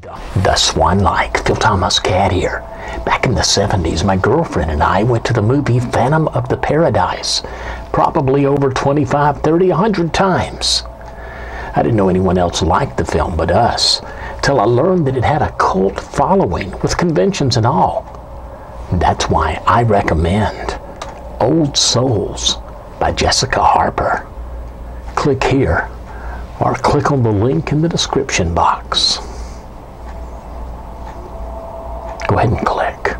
The Swan Like, Phil Thomas Katt here. Back in the 70s, my girlfriend and I went to the movie Phantom of the Paradise, probably over 25, 30, 100 times. I didn't know anyone else liked the film but us, till I learned that it had a cult following with conventions and all. That's why I recommend Old Souls by Jessica Harper. Click here or click on the link in the description box. Go ahead and click.